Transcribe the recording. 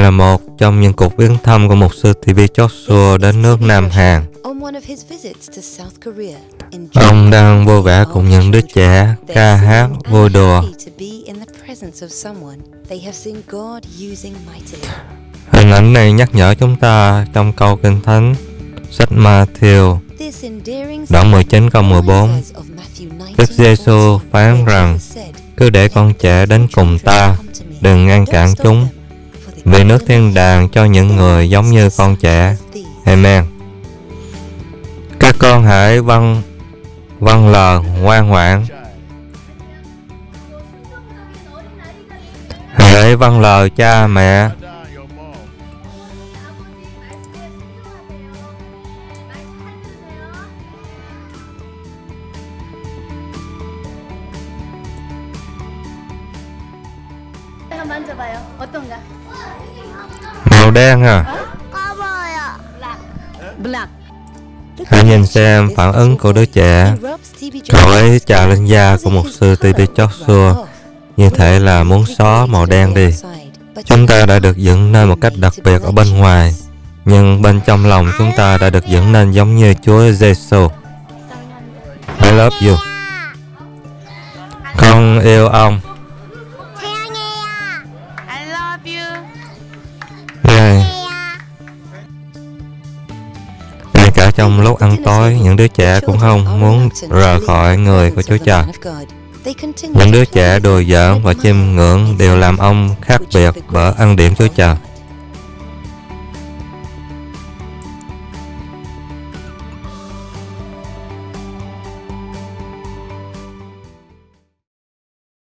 là một trong những cuộc viếng thăm của mục sư TV Joshua đến nước Nam Hàn. Ông đang vui vẻ cùng những đứa trẻ, ca hát, vui đùa. Hình ảnh này nhắc nhở chúng ta trong câu kinh thánh sách Matthew đoạn 19 câu 14 Đức Giêsu phán rằng cứ để con trẻ đến cùng ta đừng ngăn cản chúng vì nước thiên đàng cho những người giống như con trẻ. Amen. Các con hãy vâng vâng lời ngoan ngoãn. Hãy vâng lời cha mẹ. Màu đen à Hãy nhìn xem phản ứng của đứa trẻ. Cậu ấy chà lên da của một sư TB xua. Như thể là muốn xóa màu đen đi. Chúng ta đã được dựng nên một cách đặc biệt ở bên ngoài. Nhưng bên trong lòng chúng ta đã được dựng nên giống như Chúa Giêsu. I love you. Con yêu ông. Trong lúc ăn tối, những đứa trẻ cũng không muốn rời khỏi người của Chúa Trời. Những đứa trẻ đùa giỡn và chiêm ngưỡng đều làm ông khác biệt bởi ăn điểm Chúa Trời.